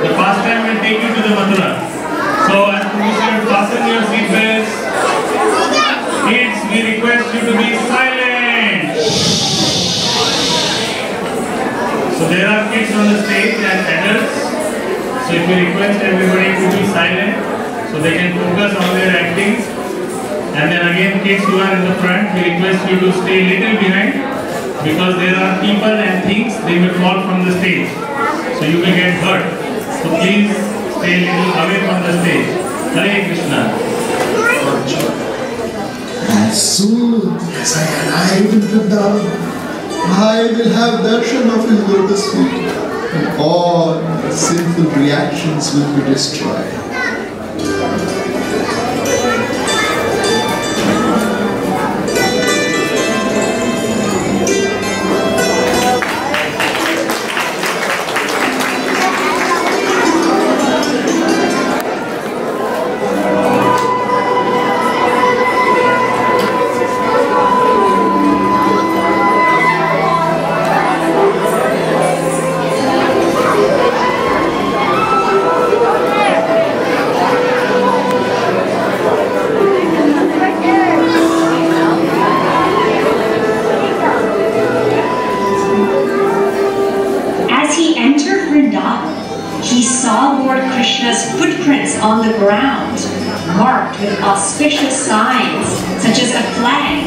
the pastime will take you to the Mathura. So as said, fasten your seatbelts. Kids, we request you to be silent. So there are kids on the stage and adults. So if we request everybody to be silent so they can focus on their acting. And then again kids who are in the front, we request you to stay a little behind because there are people and things they may fall from the stage. So you will get hurt. So please stay little away from the stage. Hare Krishna. As soon as I arrive in Vrindavan, I will have darshan of his lotus feet, and all sinful reactions will be destroyed. Auspicious signs such as a flag,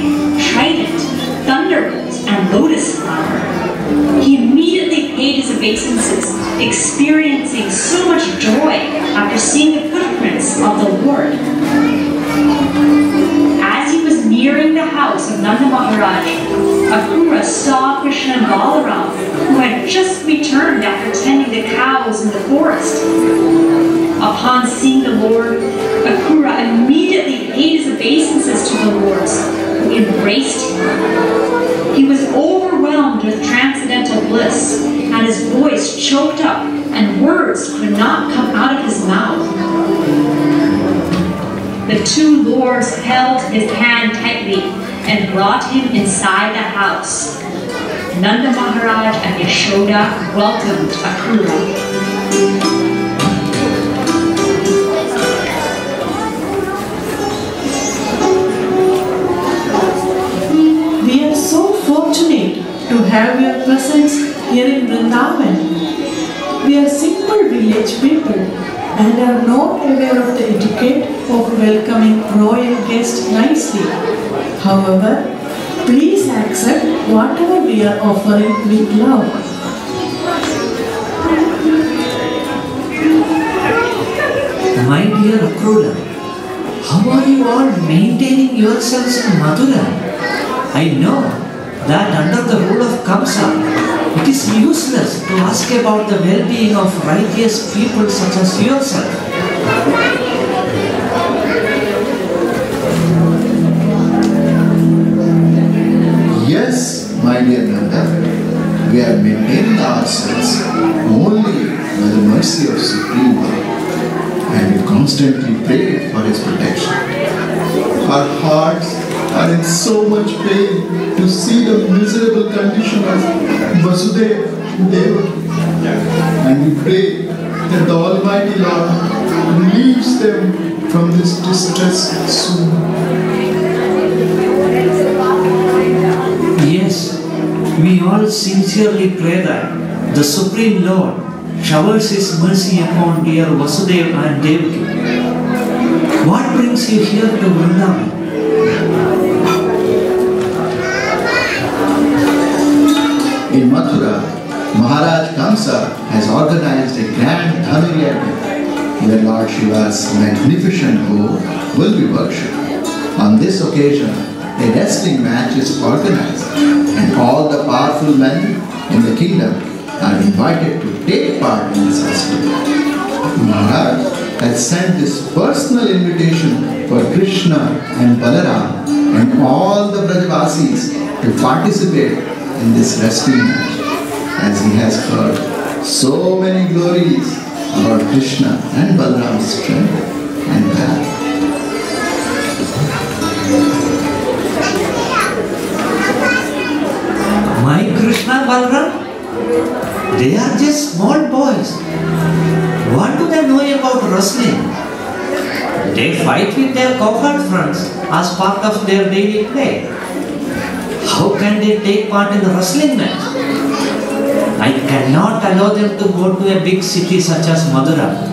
trident, thunderbolt, and lotus flower. He immediately paid his obeisances, experiencing so much joy after seeing the footprints of the Lord. As he was nearing the house of Nanda Maharaj, Akrura saw Krishna and Balaram, who had just returned after tending the cows in the forest. Upon seeing the Lord, Akrura immediately paid his obeisances to the Lord, who embraced him. He was overwhelmed with transcendental bliss, and his voice choked up, and words could not come out of his mouth. The two lords held his hand tightly and brought him inside the house. Nanda Maharaj and Yashoda welcomed Akrura. Presence here in Vrindavan. We are simple village people and are not aware of the etiquette of welcoming royal guests nicely. However, please accept whatever we are offering with love. My dear Akrura, how are you all maintaining yourselves in Mathura? I know that under the rule of Kamsa, it is useless to ask about the well-being of righteous people such as yourself. Yes, my dear Nanda, we have maintained ourselves only by the mercy of Supreme and we constantly pray for His protection. Our hearts are in so much pain to see the miserable condition of Vasudeva Devaki, and we pray that the Almighty Lord relieves them from this distress soon. Yes, we all sincerely pray that the Supreme Lord showers His mercy upon dear Vasudeva and Devaki. What brings you here to Vrindavan? In Mathura, Maharaj Kamsa has organized a grand Dhanu Yajna where Lord Shiva's magnificent home will be worshipped. On this occasion, a wrestling match is organized and all the powerful men in the kingdom are invited to take part in this festival. Maharaj has sent this personal invitation for Krishna and Balaram and all the Brajavasis to participate in this wrestling match as he has heard so many glories about Krishna and Balaram's strength and valor. My Krishna Balaram? They are just small boys. What do they know about wrestling? They fight with their cowherd friends as part of their daily play. How can they take part in the wrestling match? I cannot allow them to go to a big city such as Madura.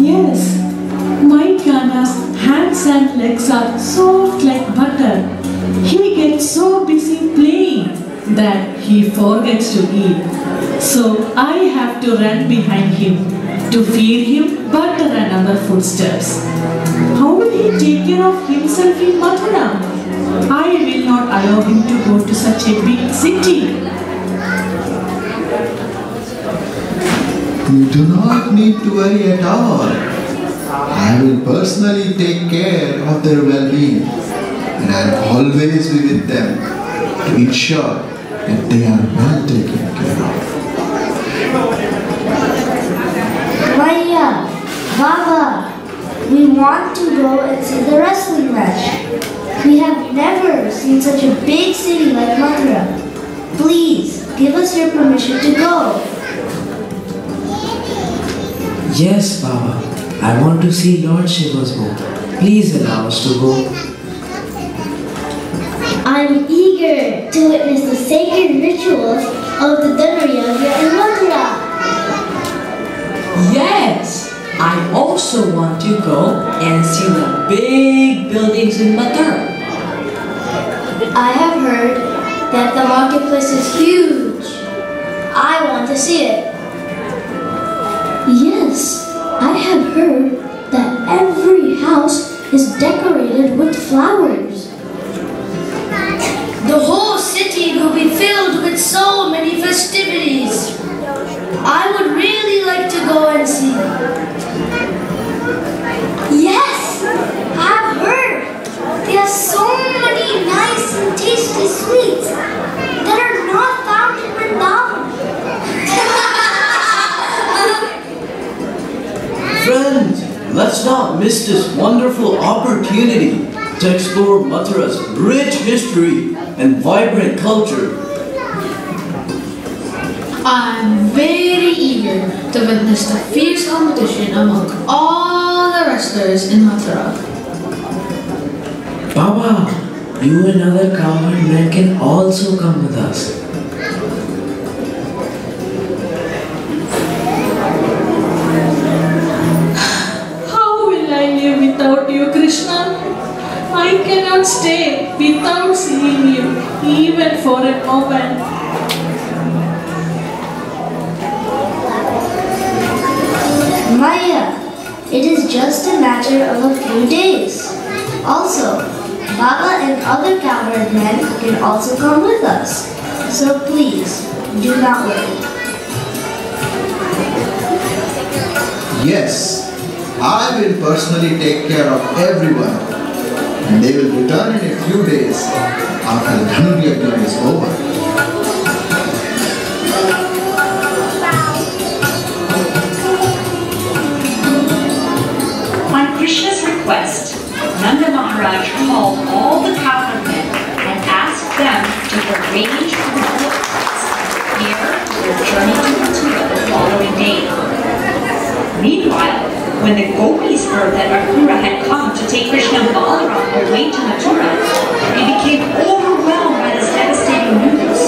Yes, my Kana's hands and legs are soft like butter. He gets so busy playing that he forgets to eat. So I have to run behind him to feed him butter and other foodstuffs. How will he take care of himself in Mathura? I will not allow him to go to such a big city. You do not need to worry at all. I will personally take care of their well-being and I'll always be with them to ensure that they are well taken care of. Baba, we want to go and see the wrestling match. We have never seen such a big city like Mathura. Please, give us your permission to go. Yes, Baba. I want to see Lord Shiva's boat. Please allow us to go. I'm eager to witness the sacred rituals of the Dhanuryaga in Mathura. Yes, I also want to go and see the big buildings in Mathura. I have heard that the marketplace is huge. I want to see it. Yes, I have heard that every house is decorated with flowers. The whole city will be filled with so many festivities. I would really like to go and see. Yes, I've heard there are so many nice and tasty sweets that are not found in Vrindavan. Friends, let's not miss this wonderful opportunity to explore Mathura's rich history and vibrant culture. I'm very eager to witness the fierce competition among all the wrestlers in Mathura. Baba, you and other cowherd men can also come with us. Personally take care of everyone and they will return in a few days after the Dhanurya is over. On Krishna's request, Nanda Maharaj called all the cowherd men and asked them to arrange for the to prepare their journey to Mathura the following day. Meanwhile, when the gopis heard that Akrura had come to take Krishna and Balaram away to Mathura, they became overwhelmed by this devastating news.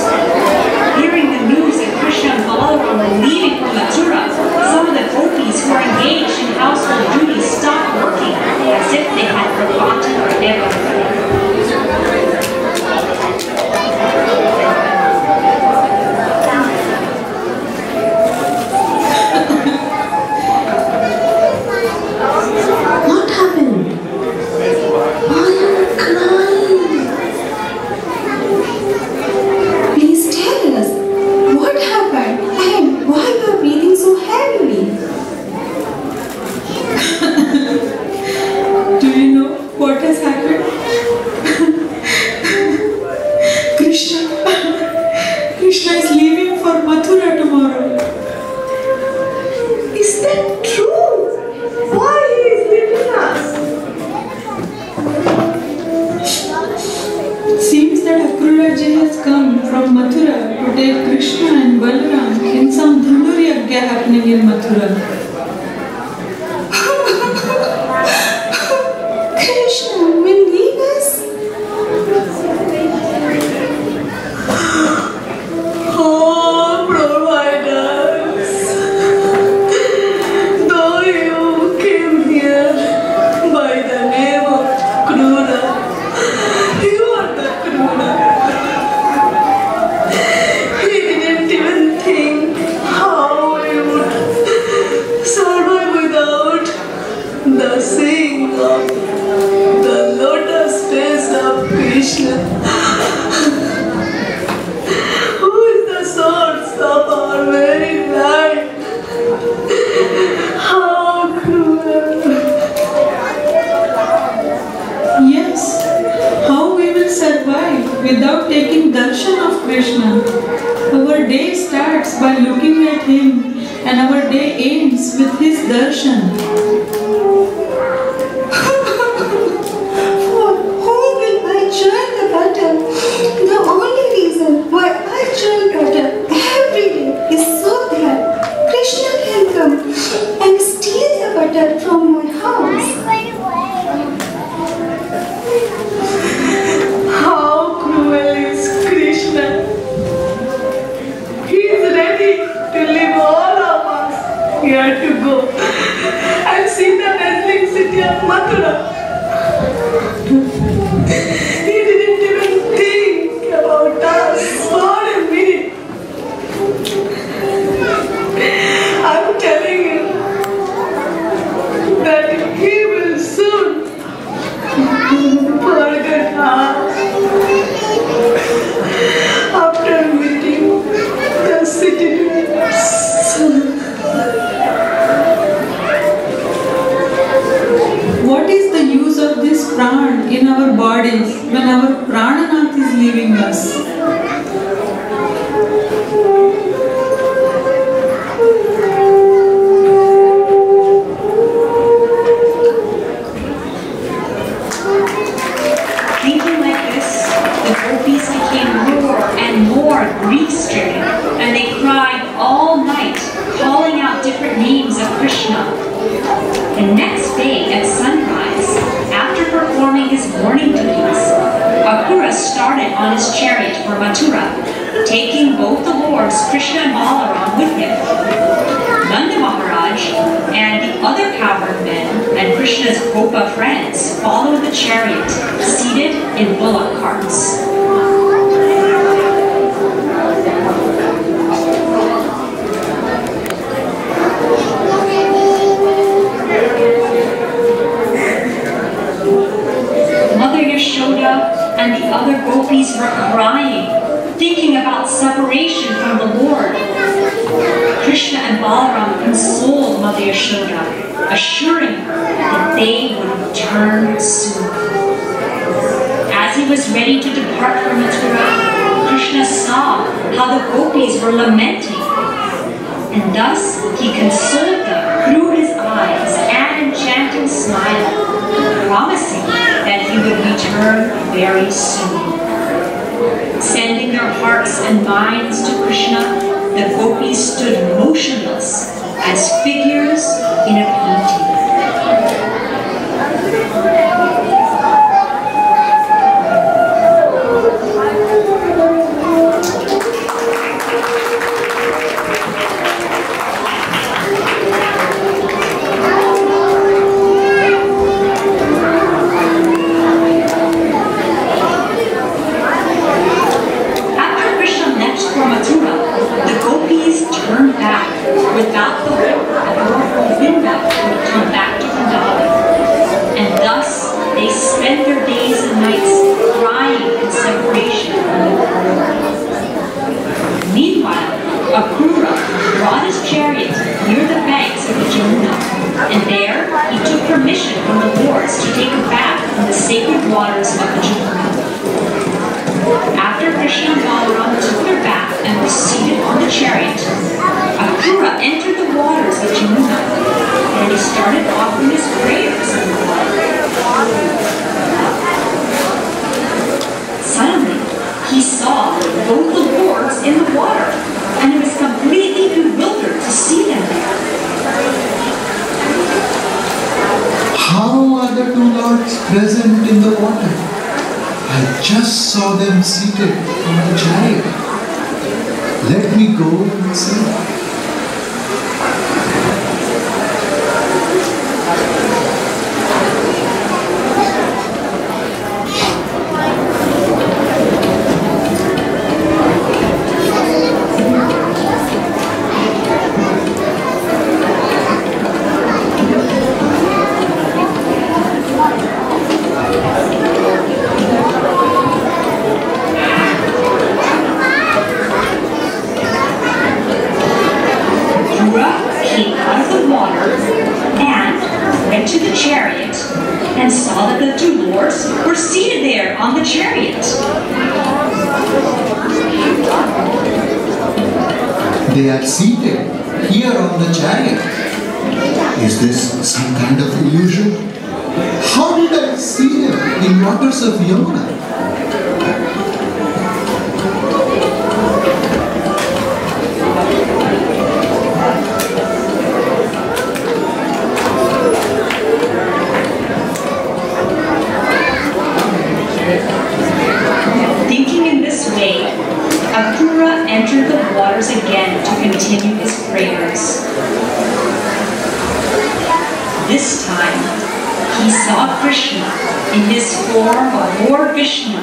Hearing the news that Krishna and Balaram were leaving for Mathura, some of the gopis who were engaged in household duties stopped working as if they had forgotten everything. come from Mathura to take Krishna and Balaram in some dhunuri agya happening in Mathura. and Krishna's Gopa friends follow the chariot, seated in bullock carts. Mother Yashoda and the other gopis were crying, thinking about separation from the Lord. Krishna and Balaram consoled Mother Yashoda assuring her that they would return soon. As he was ready to depart from Mathura, Krishna saw how the gopis were lamenting, and thus he consoled them through his eyes and enchanting smile, promising that he would return very soon. Sending their hearts and minds to Krishna, the gopis stood motionless as figures in a painting. Seated here on the chariot. Is this some kind of illusion? How did I see him in waters of Yamuna? Form of Lord Vishnu,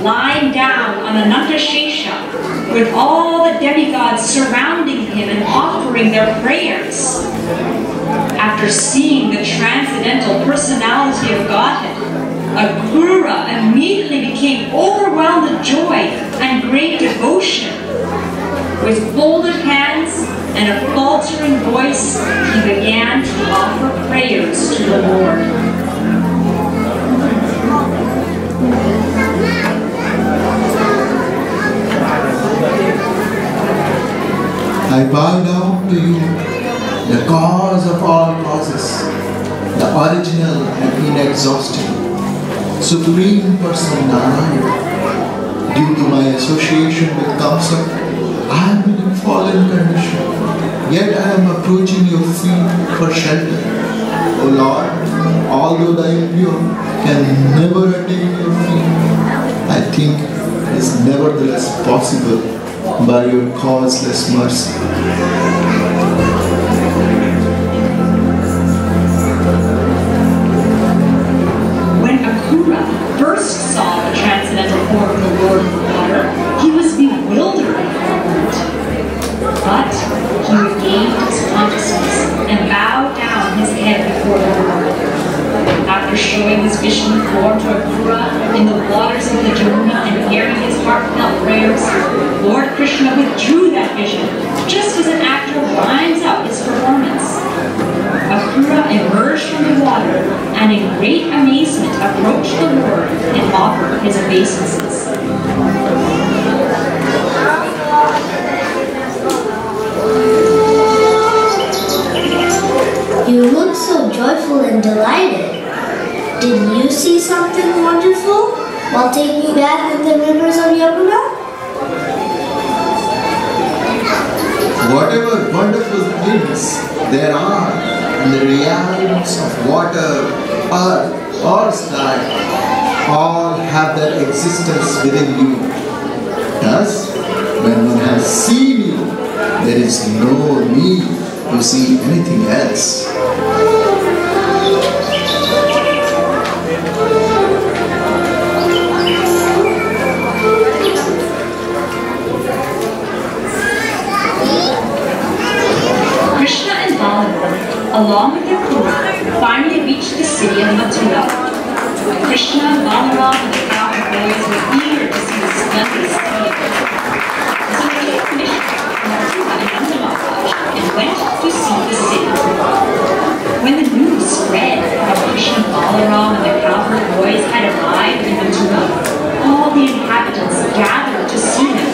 lying down on Anantashesha with all the demigods surrounding him and offering their prayers. After seeing the transcendental personality of Godhead, Akrura immediately became overwhelmed with joy and great devotion. With folded hands and a faltering voice, he began to offer prayers to the Lord. Bow down to you, the cause of all causes, the original and inexhaustible, supreme person Narayana. Due to my association with Kamsa, I am in a fallen condition. Yet I am approaching your feet for shelter. O Lord, although the impure can never attain your feet, I think it is nevertheless possible by your causeless mercy. His obeisances. You look so joyful and delighted. Did you see something wonderful while taking a bath in the rivers of Yamuna? Whatever wonderful things there are in the realms of water, earth, or sky, all have their existence within you. Thus, when one has seen you, there is no need to see anything else. Krishna and Balaram, along with their crew, finally reached the city of Mathura. Krishna, Balaram, and the crowd of boys were eager to see the splendid city. So they from Mathura and Nanda Maharaj and went to see the city. When the news spread how Krishna, Balaram, and the cowherd boys had arrived in Mathura, all the inhabitants gathered to see them.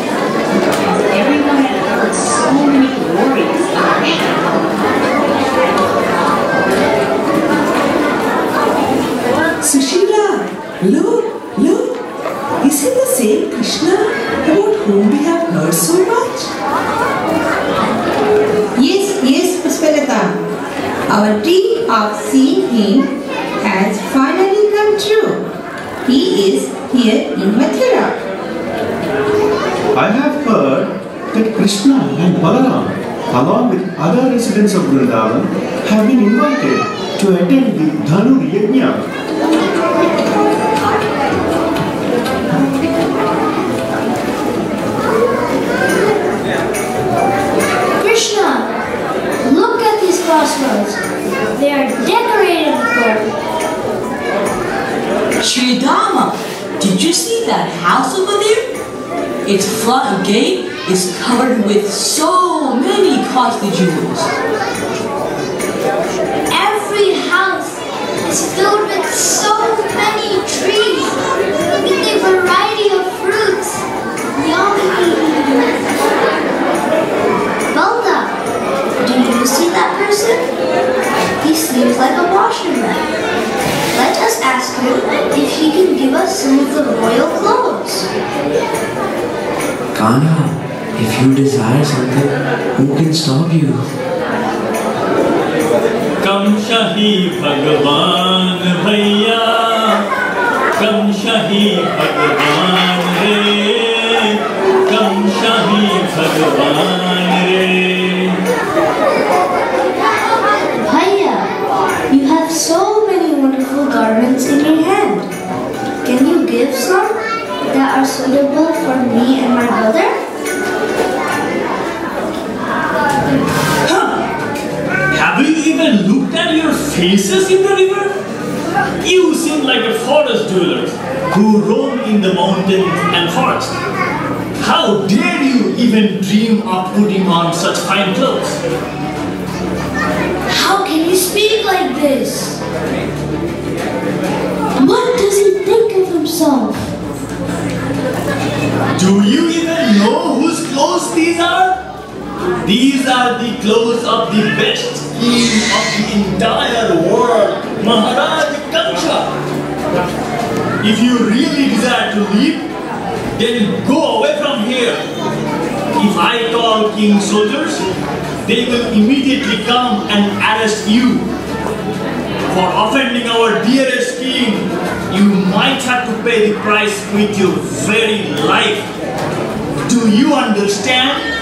Because everyone had heard so many glories of Krishna. Look, look. Is it the same Krishna about whom we have heard so much? Yes, yes, Miss Pelata. Our dream of seeing him has finally come true. He is here in Mathura. I have heard that Krishna and Balaram, along with other residents of Vrindavan, have been invited to attend the Dhanur Yajna. Crossroads. They are decorated with gold. Sridama, did you see that house over there? Its front gate is covered with so many costly jewels. Every house is filled with so many trees with a variety of fruits. Yummy! Velda, do you see that person? He seems like a washerman. Let us ask him if he can give us some of the royal clothes. Kana, if you desire something, who can stop you? Come Shahi Bhagavan. For me and my brother? Huh. Have you even looked at your faces in the river? You seem like a forest dweller who roam in the mountains and forest. How dare you even dream of putting on such fine clothes? How can you speak like this? What does he think of himself? Do you even know whose clothes these are? These are the clothes of the best king of the entire world, Maharaj Kamsa. If you really desire to leave, then go away from here. If I call king soldiers, they will immediately come and arrest you. For offending our dearest king, you might have to pay the price with your very life. Do you understand?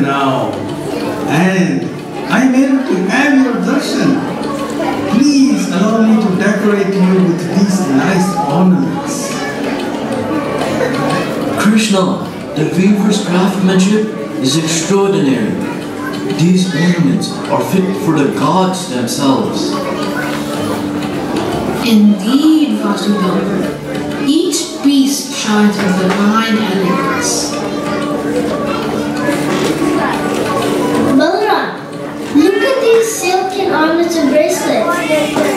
Desire now, and I am able to have your darshan. Please allow me to decorate you with these nice ornaments. Krishna, the weaver's craftsmanship is extraordinary. These ornaments are fit for the gods themselves. Indeed, Vasudeva. Each piece shines with divine elegance. Ornaments and bracelets.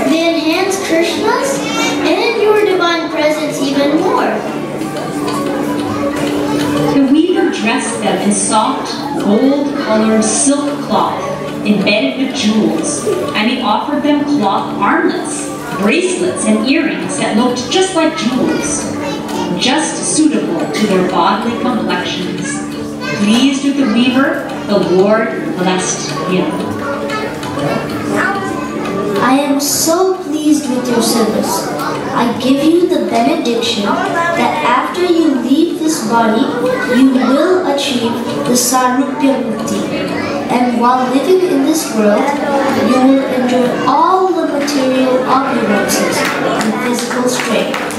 They enhance Krishna's and your divine presence even more. The weaver dressed them in soft, gold-colored silk cloth embedded with jewels, and he offered them cloth armlets, bracelets, and earrings that looked just like jewels, just suitable to their bodily complexions. Pleased with the weaver, the Lord blessed him. I am so pleased with your service. I give you the benediction that after you leave this body, you will achieve the Sarupya Mukti. And while living in this world, you will enjoy all the material opulences and physical strength.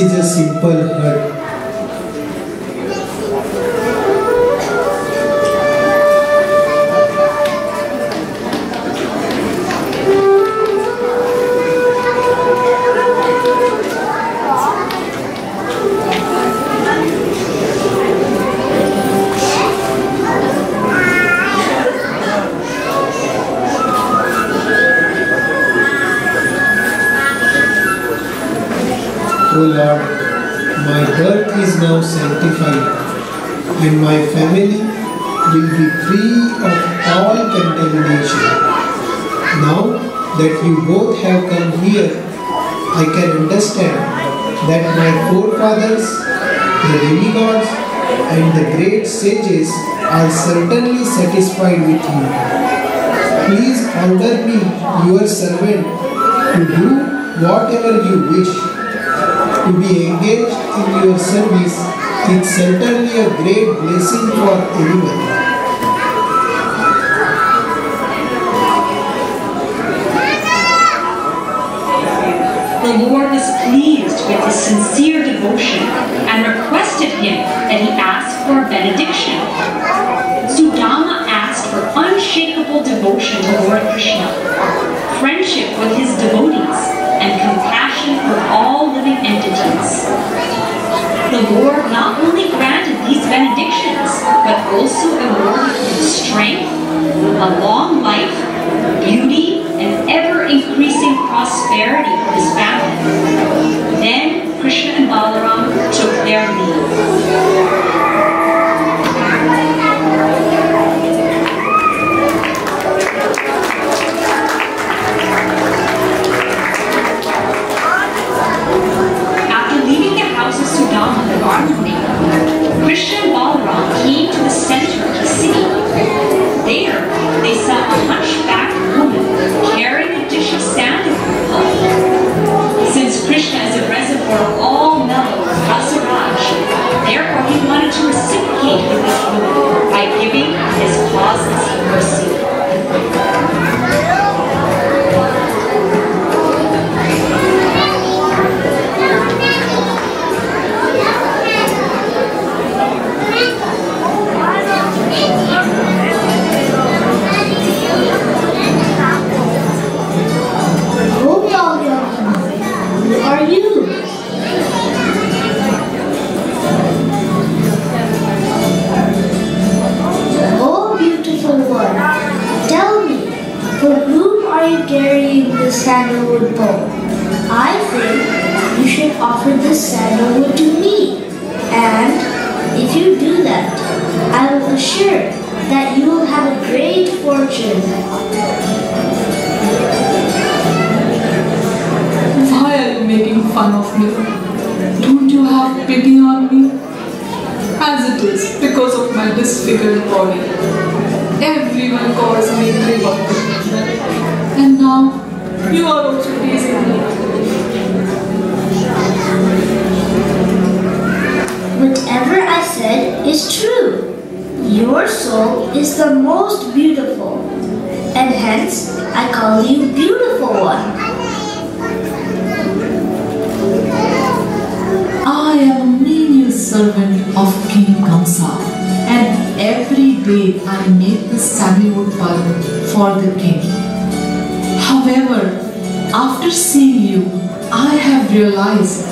Is a simple. Forefathers, the demigods, and the great sages are certainly satisfied with you. Please order me, your servant, to do whatever you wish. To be engaged in your service is certainly a great blessing for anyone. With his devotees, and compassion for all living entities. The Lord not only granted these benedictions, but also awarded him strength, a long life, beauty, and ever-increasing prosperity for his family. mercy. By giving his causes mercy. Sandalwood bowl. I think you should offer this sandalwood to me. And if you do that, I will assure that you will have a great fortune. Why are you making fun of me? Don't you have pity on me? As it is, because of my disfigured body, everyone calls me Trivakra. And now, you are also teasing me. Whatever I said is true. Your soul is the most beautiful, and hence I call you beautiful one. I am a menial servant of King Kamsa, and every day I make the sandalwood bulb for the king. However, after seeing you, I have realized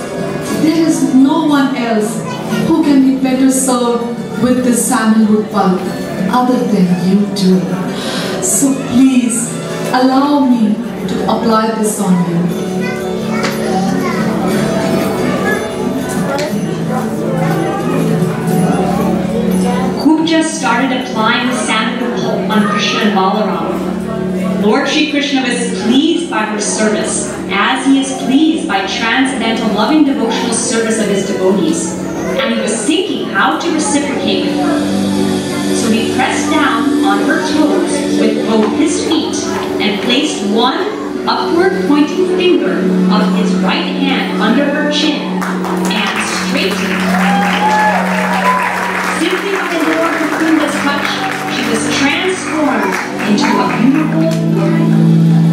there is no one else who can be better served with this sandalwood bulb other than you two. So please allow me to apply this on you. Kubja started applying the sandalwood pulp on Krishna and Balaram. Lord Sri Krishna was pleased by her service, as he is pleased by transcendental loving devotional service of his devotees, and he was thinking how to reciprocate with her. So he pressed down on her toes with both his feet and placed one upward pointing finger of his right hand under her chin and straightened Simply by Lord Mukunda's touch, she was transformed into a beautiful woman.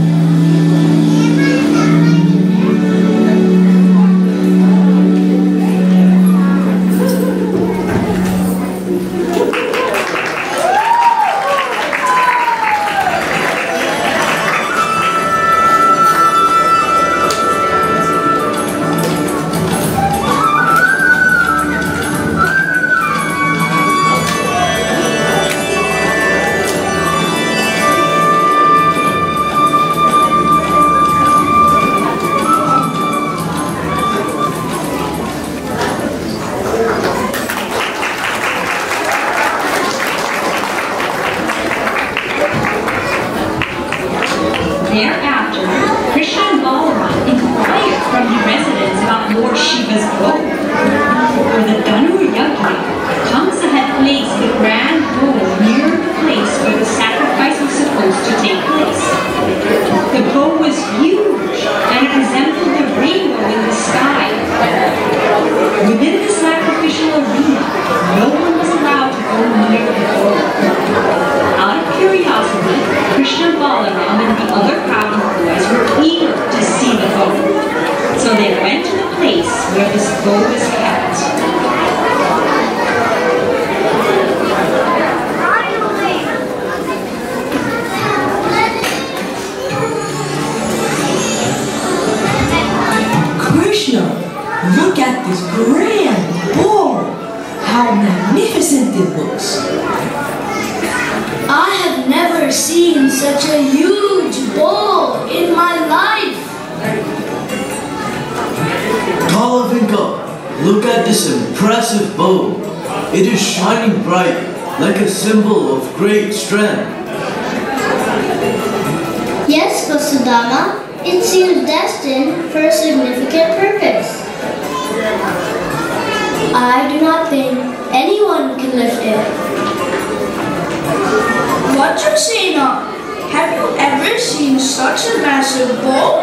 Such a massive bowl?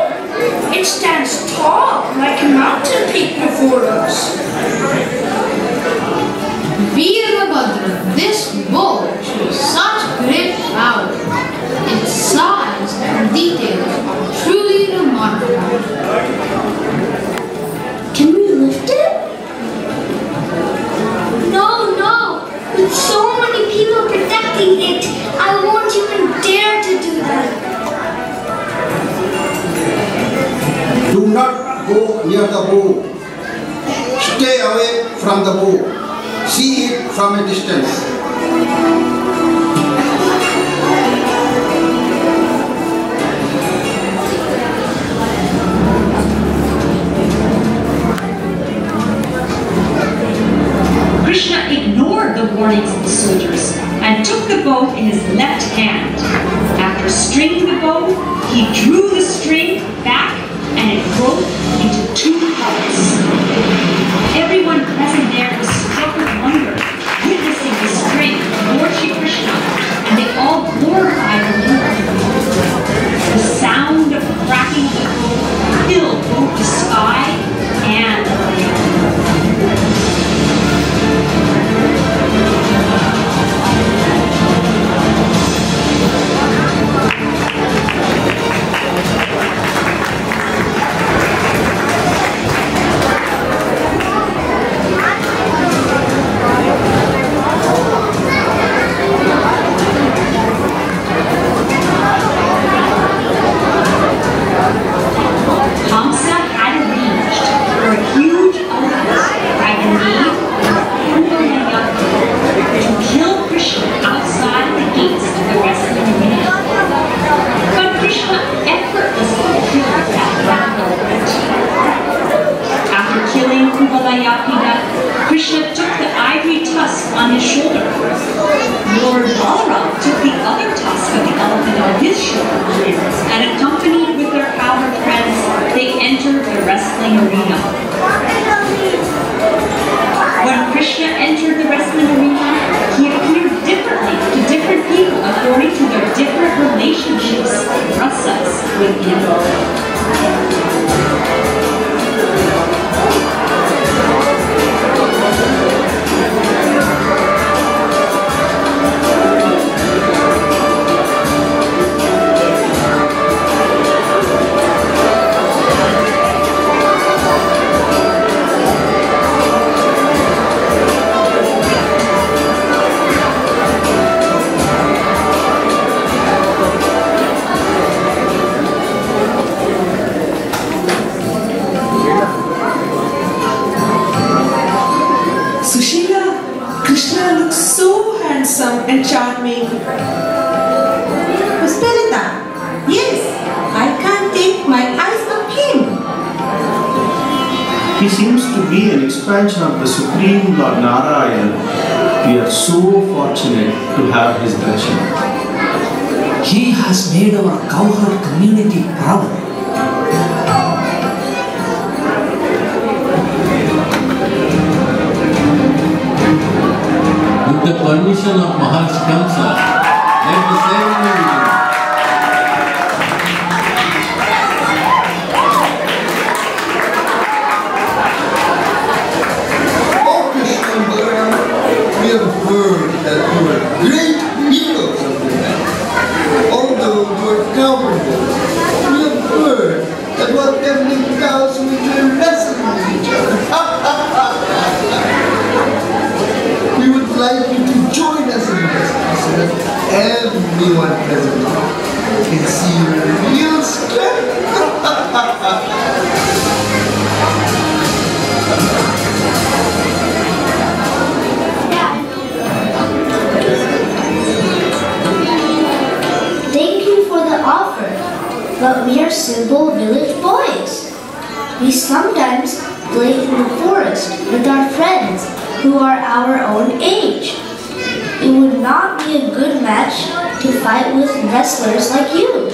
It stands tall like a mountain peak before us. Veerabhadra, this bowl shows such great power. Its size and details near the. Stay away from the bow. See it from a distance. Krishna ignored the warnings of the soldiers and took the bow in his left hand. After stringing the bow, he drew the string back and it broke Everyone present there was struck with wonder, witnessing the strength of Lord Shri Krishna, and they all glorified the Lord. The sound of cracking the filled both the sky our own age. It would not be a good match to fight with wrestlers like you.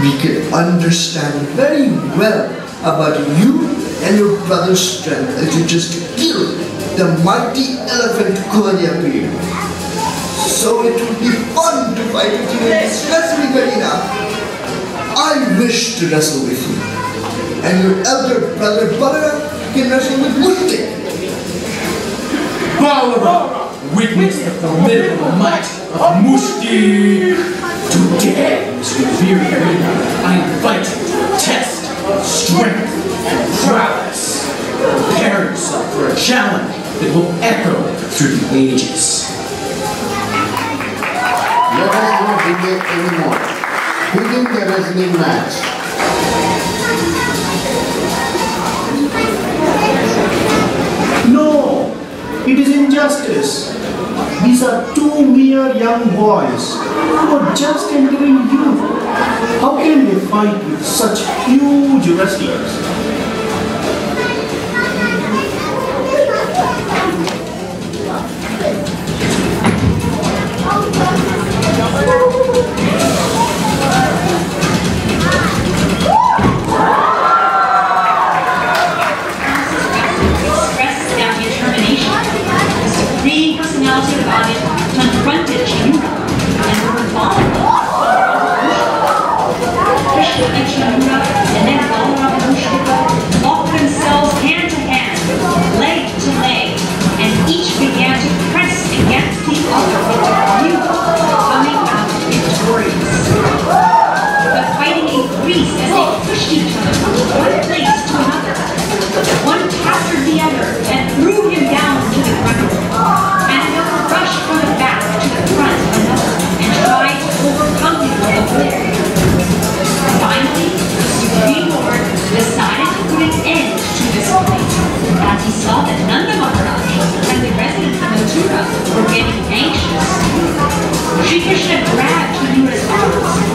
we can understand very well about you and your brother's strength as you just killed the mighty elephant Kuvalayapida. So it would be fun to fight with you in this wrestling arena. I wish to wrestle with you. And your elder brother Balaram can wrestle with Mushtik. Balaram, witness the formidable might of Mushti. Today, Mr. Veery, I invite you to test strength and prowess. Prepare yourself for a challenge that will echo through the ages. Let us not delay anymore. Begin the wrestling match. injustice. These are two mere young boys who are just entering youth. How can they fight with such huge wrestlers? Europe were getting anxious. She pushed a grab to Yura's arms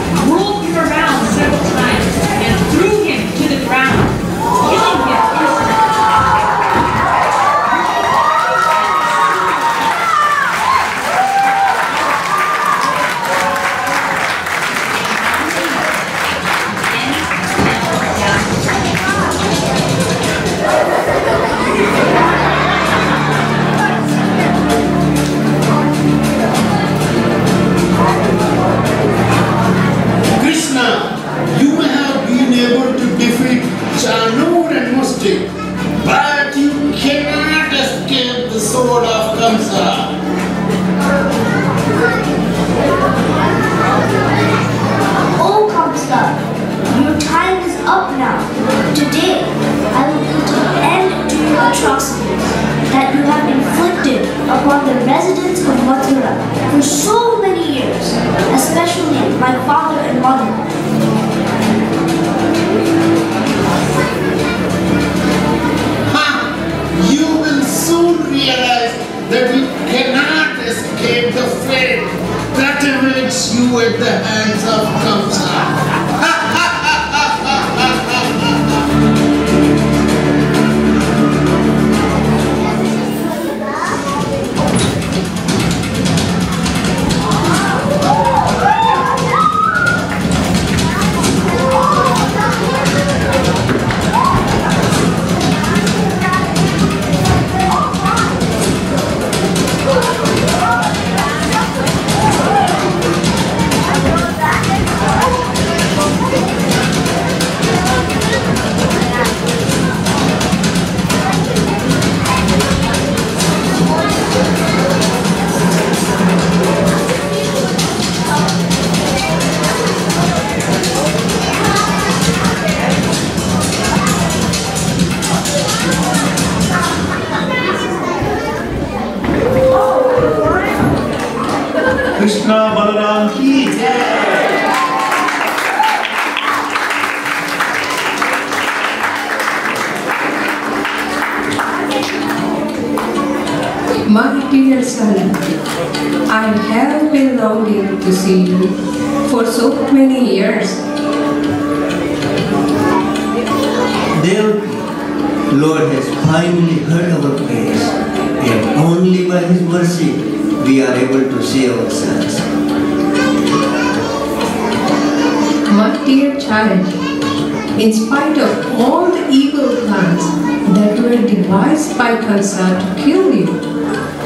by Kansa to kill you,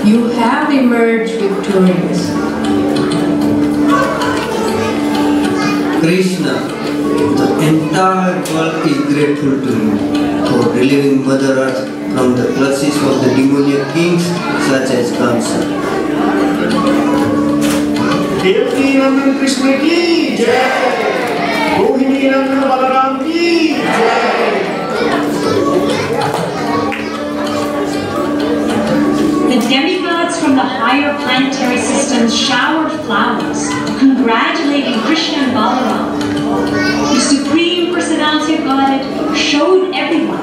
you have emerged victorious. Krishna, the entire world is grateful to you for relieving Mother Earth from the clutches of the demoniac kings such as Kamsa. Devaki नंदन कृष्ण की जय रोहिणी नंदन बलराम की जय The demigods from the higher planetary systems showered flowers, congratulating Krishna and Balaram. The Supreme Personality of Godhead showed everyone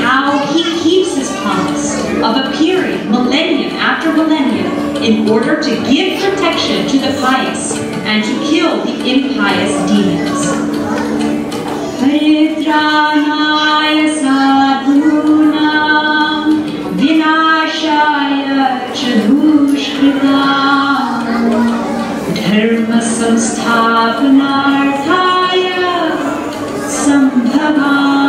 how he keeps his promise of appearing millennium after millennium in order to give protection to the pious and to kill the impious demons. Hare धर्मसंस्थापनार्थाय सम्भवामि